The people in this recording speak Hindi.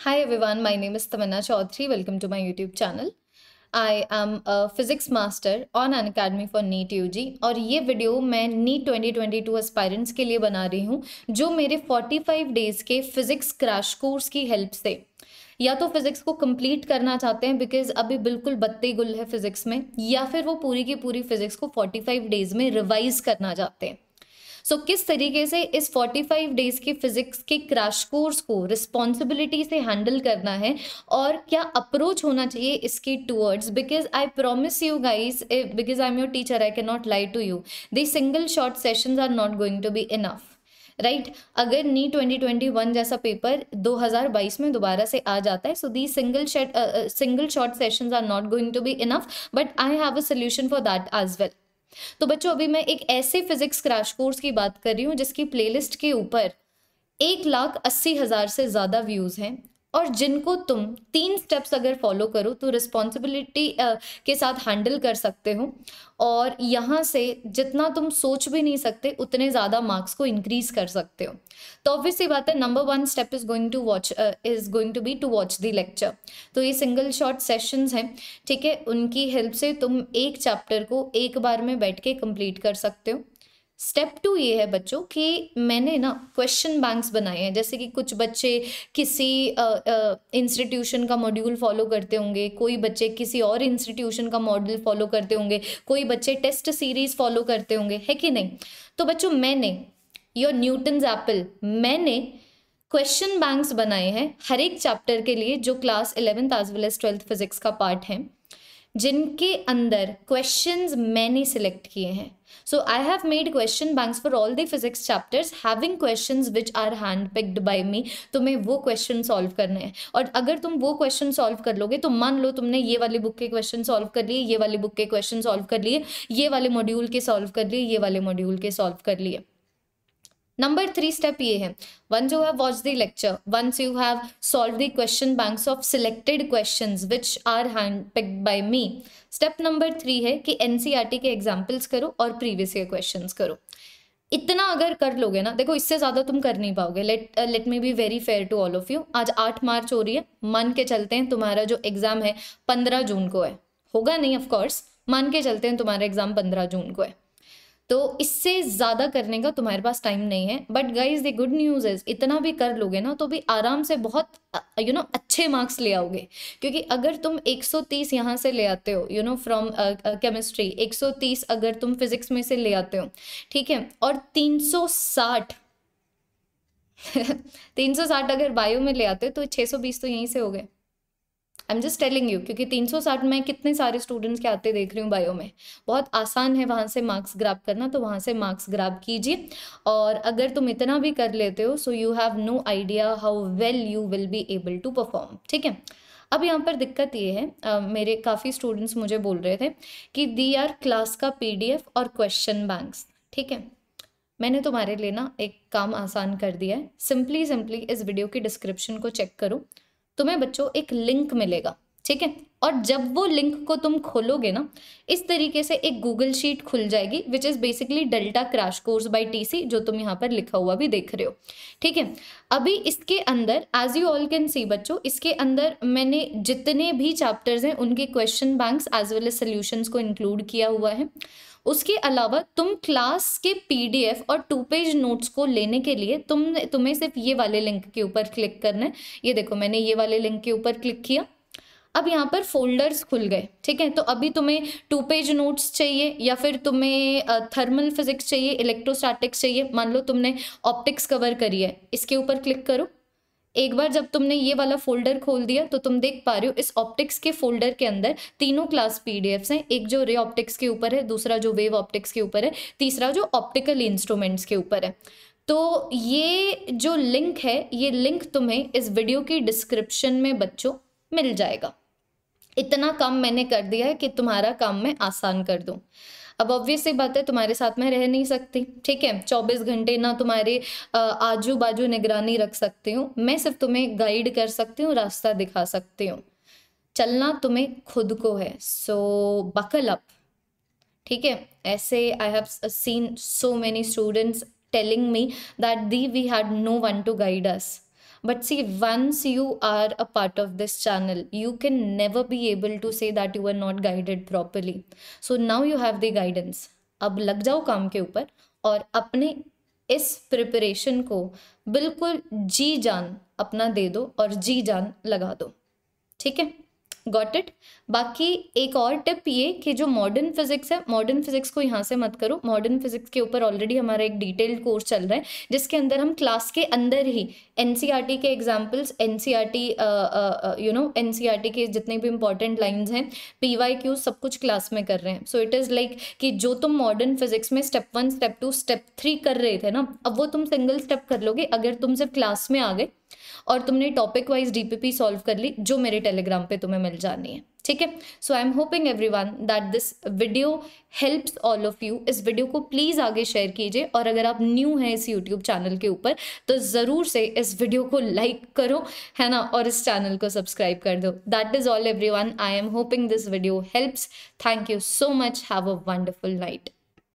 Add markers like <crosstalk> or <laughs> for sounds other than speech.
Hi everyone, my name is Tamanna Chaudhary. Welcome to my YouTube channel. I am a physics master on an academy for NEET UG और ये वीडियो मैं NEET 2022 एस्पायरेंट्स के लिए बना रही हूँ जो मेरे 45 डेज़ के फिजिक्स क्रैश कोर्स की हेल्प से या तो फिजिक्स को कंप्लीट करना चाहते हैं बिकॉज़ अभी बिल्कुल बत्ती गुल है फिजिक्स में या फिर वो पूरी की पूरी फिजिक्स को 45 डेज़ में रिवाइज करना चाहते हैं सो so, किस तरीके से इस 45 डेज़ की फिजिक्स के क्रैश कोर्स को रिस्पॉन्सिबिलिटी से हैंडल करना है और क्या अप्रोच होना चाहिए इसके towards because I promise you guys because I am your teacher I can not lie to you the single short session are not going to be enough right right? अगर नी 2021 जैसा पेपर 2022 में दोबारा से आ जाता है so the single single short sessions are not going to be enough but I have a solution for that as well तो बच्चों, अभी मैं एक ऐसे फिजिक्स क्रैश कोर्स की बात कर रही हूँ जिसकी प्लेलिस्ट के ऊपर एक लाख अस्सी हज़ार से ज़्यादा व्यूज़ हैं। और जिनको तुम तीन स्टेप्स अगर फॉलो करो तो रिस्पॉन्सिबिलिटी के साथ हैंडल कर सकते हो। और यहाँ से जितना तुम सोच भी नहीं सकते, उतने ज़्यादा मार्क्स को इंक्रीज कर सकते हो। तो ऑब्वियसली बात है number one step is going to watch is going to be to watch the lecture तो ये सिंगल शॉर्ट सेशंस हैं, ठीक है? उनकी हेल्प से तुम एक चैप्टर को एक बार में बैठ के कंप्लीट कर सकते हो। स्टेप टू ये है बच्चों कि मैंने ना क्वेश्चन बैंक्स बनाए हैं। जैसे कि कुछ बच्चे किसी इंस्टीट्यूशन का मॉड्यूल फॉलो करते होंगे, कोई बच्चे किसी और इंस्टीट्यूशन का मॉडल फॉलो करते होंगे, कोई बच्चे टेस्ट सीरीज़ फॉलो करते होंगे, है कि नहीं? तो बच्चों, मैंने योर न्यूटन्स एप्पल मैंने क्वेश्चन बैंक्स बनाए हैं हर एक चैप्टर के लिए जो class eleventh as well as twelfth physics का पार्ट है। जिनके अंदर क्वेश्चंस मैंने सिलेक्ट किए हैं। So I have made question banks for all the physics chapters having questions which are handpicked by me तुम्हें वो क्वेश्चन सॉल्व करने हैं। और अगर तुम वो क्वेश्चन सॉल्व कर लोगे तो मान लो तुमने ये वाली बुक के क्वेश्चन सॉल्व कर लिए, ये वाली बुक के क्वेश्चन सॉल्व कर लिए, ये वाले मॉड्यूल के सॉल्व कर लिए, ये वाले मॉड्यूल के सॉल्व कर लिए। नंबर थ्री स्टेप ये है। Once you have watched the lecture. Once you have solved the question banks of selected questions which are handpicked by me, step number three है कि एनसीईआरटी के एग्जाम्पल्स करो और प्रीवियस ईयर क्वेश्चन करो। इतना अगर कर लोगे ना, देखो इससे ज़्यादा तुम कर नहीं पाओगे। Let let me be very fair to all of you आज आठ मार्च हो रही है। मान के चलते हैं तुम्हारा जो एग्ज़ाम है, पंद्रह जून को है। होगा नहीं ऑफकोर्स मान के चलते हैं तुम्हारा एग्ज़ाम पंद्रह जून को है। तो इससे ज़्यादा करने का तुम्हारे पास टाइम नहीं है। But guys the good news is इतना भी कर लोगे ना तो भी आराम से बहुत यू नो अच्छे मार्क्स ले आओगे। क्योंकि अगर तुम 130 यहाँ से ले आते हो यू नो फ्रॉम केमिस्ट्री 130 अगर तुम फिजिक्स में से ले आते हो, ठीक है? और 360 360 <laughs> अगर बायो में ले आते हो तो 620 तो यहीं से हो गए। I am just telling you क्योंकि 360 में कितने सारे स्टूडेंट्स के आते देख रही हूँ बायो में। बहुत आसान है वहाँ से मार्क्स ग्राब करना तो वहाँ से मार्क्स ग्राब कीजिए। और अगर तुम इतना भी कर लेते हो so you have no idea how well you will be able to perform ठीक है? अब यहाँ पर दिक्कत ये है आ, मेरे काफ़ी स्टूडेंट्स मुझे बोल रहे थे कि दी आर क्लास का पीडीएफ और क्वेश्चन बैंक्स ठीक है? मैंने तुम्हारे लिए ना एक काम आसान कर दिया है। सिंपली सिंपली इस वीडियो की डिस्क्रिप्शन को चेक करो। तुम्हें बच्चों एक लिंक मिलेगा। ठीक है? और जब वो लिंक को तुम खोलोगे ना, इस तरीके से एक गूगल शीट खुल जाएगी which is basically Delta crash course by TC जो तुम यहाँ पर लिखा हुआ भी देख रहे हो। ठीक है? अभी इसके अंदर as you all can see बच्चों, इसके अंदर मैंने जितने भी चैप्टर्स हैं, उनके question banks as well as solutions को इंक्लूड किया हुआ है। उसके अलावा, तुम क्लास के पीडीएफ और टू पेज नोट्स को लेने के लिए तुम तुम्हें सिर्फ़ ये वाले लिंक के ऊपर क्लिक करना है। ये देखो, मैंने ये वाले लिंक के ऊपर क्लिक किया। अब यहाँ पर फोल्डर्स खुल गए, ठीक है? तो अभी तुम्हें टू पेज नोट्स चाहिए या फिर तुम्हें थर्मल फिजिक्स चाहिए इलेक्ट्रोस्टैटिक्स चाहिए, मान लो तुमने ऑप्टिक्स कवर करी है, इसके ऊपर क्लिक करो। एक बार जब तुमने ये वाला फोल्डर खोल दिया तो तुम देख पा रहे हो इस ऑप्टिक्स के फोल्डर के अंदर तीनों क्लास पीडीएफ्स हैं, एक जो रे ऑप्टिक्स के ऊपर है, दूसरा जो वेव ऑप्टिक्स के ऊपर है, तीसरा जो ऑप्टिकल इंस्ट्रूमेंट्स के ऊपर है। तो ये जो लिंक है, ये लिंक तुम्हें इस वीडियो की डिस्क्रिप्शन में बच्चों मिल जाएगा। इतना काम मैंने कर दिया है कि तुम्हारा काम मैं आसान कर दूँ। अब ऑब्वियसली बात है, तुम्हारे साथ में रह नहीं सकती, ठीक है? चौबीस घंटे ना तुम्हारे आजू बाजू निगरानी रख सकती हूँ। मैं सिर्फ़ तुम्हें गाइड कर सकती हूँ, रास्ता दिखा सकती हूँ। चलना तुम्हें खुद को है सो बकल अप ठीक है? ऐसे I have seen so many students telling me that the we had no one to guide us but see once you are a part of this channel you can never be able to say that you were not guided properly so now you have the guidance अब लग जाओ काम के ऊपर और अपने इस प्रिपरेशन को बिल्कुल जी जान अपना दे दो और जी जान लगा दो ठीक है गॉट इट बाकी एक और टिप ये कि जो मॉडर्न फिजिक्स है मॉडर्न फिजिक्स को यहाँ से मत करो। मॉडर्न फिजिक्स के ऊपर ऑलरेडी हमारा एक डिटेल्ड कोर्स चल रहा है, जिसके अंदर हम क्लास के अंदर ही N e K examples N you know N K जितने भी इंपॉर्टेंट लाइन्स हैं क्यू सब कुछ क्लास में कर रहे हैं। सो इट इज़ लाइक कि जो तुम मॉडर्न फिजिक्स में step one step two step three कर रहे थे ना, अब वो तुम सिंगल स्टेप कर लोगे, अगर तुम सिर्फ़ क्लास में आ गए और तुमने टॉपिक वाइज डीपीपी सॉल्व कर ली, जो मेरे टेलीग्राम पे तुम्हें मिल जानी है, ठीक है? So I am hoping everyone that this video helps all of you इस वीडियो को प्लीज़ आगे शेयर कीजिए, और अगर आप न्यू हैं इस यूट्यूब चैनल के ऊपर तो ज़रूर से इस वीडियो को लाइक करो, है ना? और इस चैनल को सब्सक्राइब कर दो। That is all everyone I am hoping this video helps thank you so much have a wonderful night